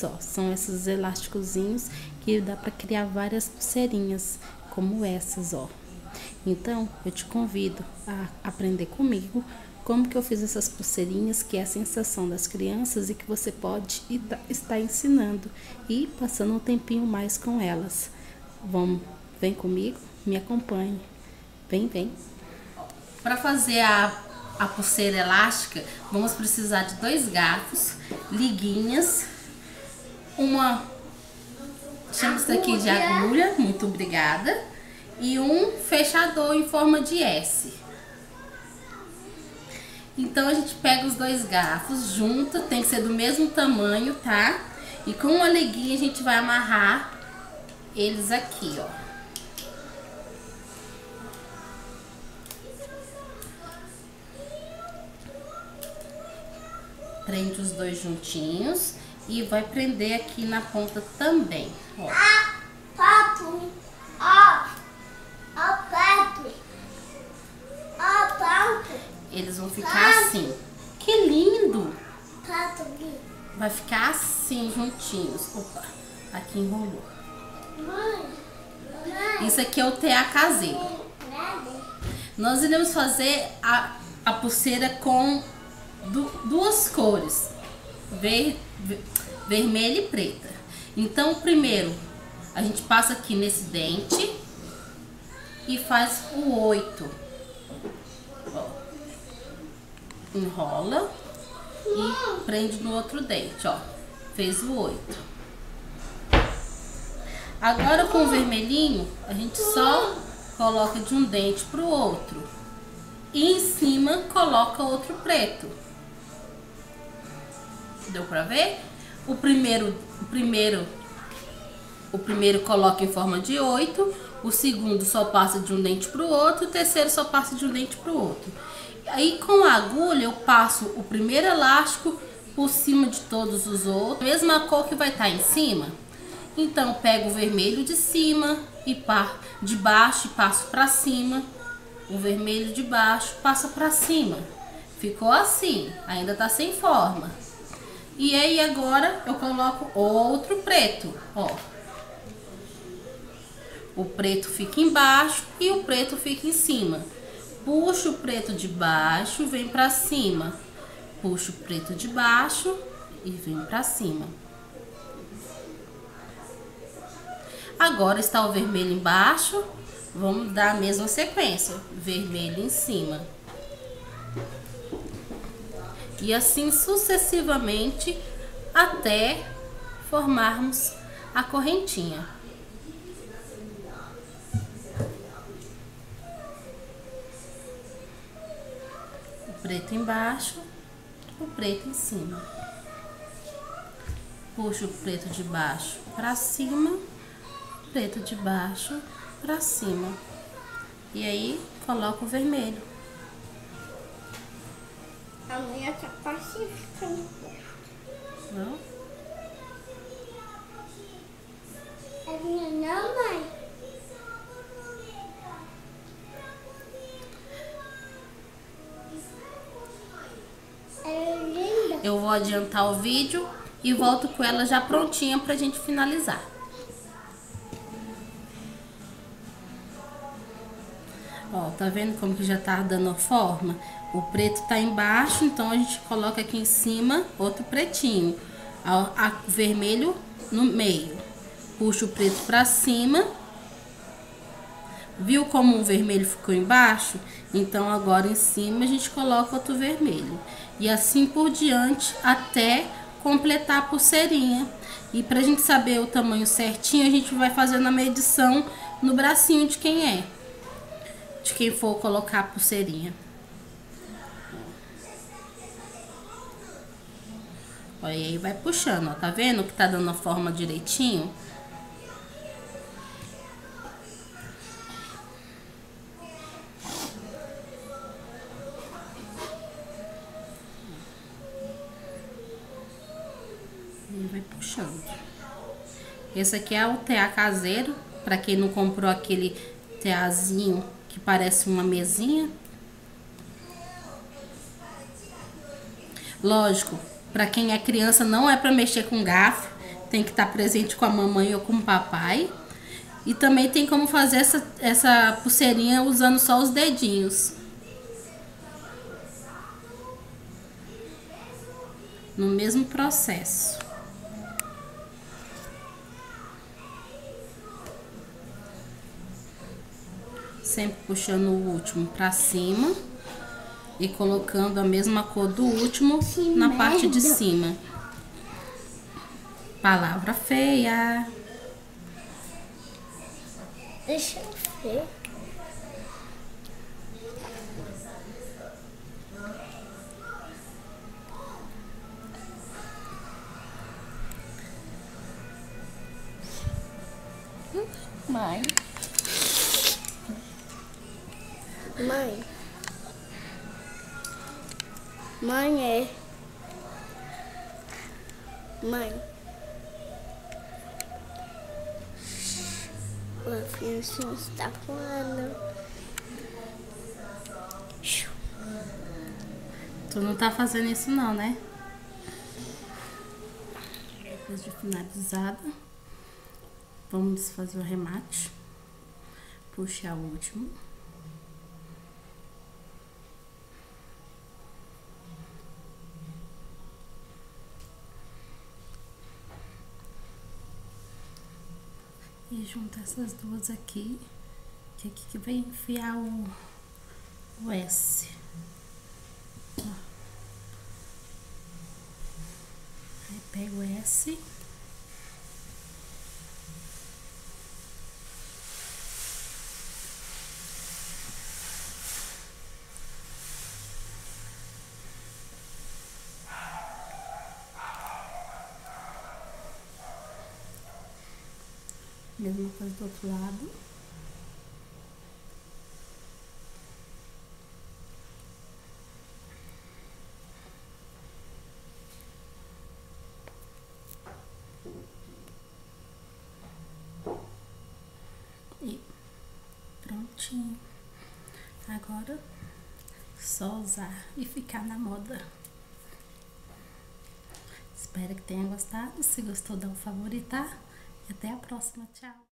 só, são esses elásticozinhos que dá para criar várias pulseirinhas, como essas, ó. Então, eu te convido a aprender comigo como que eu fiz essas pulseirinhas, que é a sensação das crianças e que você pode estar ensinando e passando um tempinho mais com elas. Vamos, vem comigo, me acompanhe. Vem, vem. Para fazer a, a pulseira elástica, vamos precisar de dois garfos, liguinhas, uma chama daqui de agulha, muito obrigada, e um fechador em forma de S. Então a gente pega os dois garfos, junta, tem que ser do mesmo tamanho, tá? E com uma liguinha a gente vai amarrar eles aqui, ó. Prende os dois juntinhos e vai prender aqui na ponta também, ó. Ah, papo, ó, ó, papo, ó, papo. Eles vão ficar assim. Que lindo! Vai ficar assim, juntinhos. Opa, aqui enrolou. Isso aqui é o TA caseiro. Nós iremos fazer a, a pulseira com du, duas cores. Ver, ver, vermelha e preta. Então, primeiro, a gente passa aqui nesse dente e faz o oito enrola e prende no outro dente, ó. Fez o oito. Agora com o vermelhinho, a gente só coloca de um dente pro outro. E em cima coloca outro preto. Deu pra ver? O primeiro, o primeiro, o primeiro coloca em forma de oito, o segundo só passa de um dente pro outro, o terceiro só passa de um dente pro outro. Aí com a agulha eu passo o primeiro elástico por cima de todos os outros, mesma cor que vai estar tá em cima. Então pego o vermelho de cima e par de baixo e passo para cima. O vermelho de baixo passa para cima. Ficou assim, ainda tá sem forma. E aí agora eu coloco outro preto, ó. O preto fica embaixo e o preto fica em cima. Puxa o preto de baixo, vem pra cima. Puxa o preto de baixo e vem pra cima. Agora está o vermelho embaixo. Vamos dar a mesma sequência. Vermelho em cima. E assim sucessivamente até formarmos a correntinha. preto embaixo, o preto em cima. Puxo o preto de baixo para cima, preto de baixo para cima. E aí, coloco o vermelho. A minha tá pacificando. Não? A minha não, mãe. Eu vou adiantar o vídeo e volto com ela já prontinha pra gente finalizar. Ó, tá vendo como que já tá dando forma? O preto tá embaixo, então a gente coloca aqui em cima outro pretinho. A, a vermelho no meio. Puxa o preto pra cima. Viu como o vermelho ficou embaixo? Então agora em cima a gente coloca outro vermelho e assim por diante até completar a pulseirinha. E pra gente saber o tamanho certinho, a gente vai fazendo a medição no bracinho de quem é. De quem for colocar a pulseirinha. Olha aí, vai puxando, ó. Tá vendo que tá dando a forma direitinho? puxando. Esse aqui é o TA caseiro, para quem não comprou aquele teazinho que parece uma mesinha. Lógico, para quem é criança não é para mexer com garfo, tem que estar presente com a mamãe ou com o papai. E também tem como fazer essa, essa pulseirinha usando só os dedinhos. No mesmo processo. Sempre puxando o último para cima e colocando a mesma cor do último Que na parte de merda. cima. Palavra feia. Deixa eu ver. Mãe. Mãe. Mãe é. Mãe. O Afonso está falando. Tu não tá fazendo isso não, né? Depois de finalizada, vamos fazer o remate. Puxar o último. Juntar essas duas aqui, que aqui que vai enfiar o, o S. Aí pego o S. Coisa do outro lado. E prontinho. Agora só usar e ficar na moda. Espero que tenha gostado. Se gostou, dá um favoritar. E até a próxima. Tchau.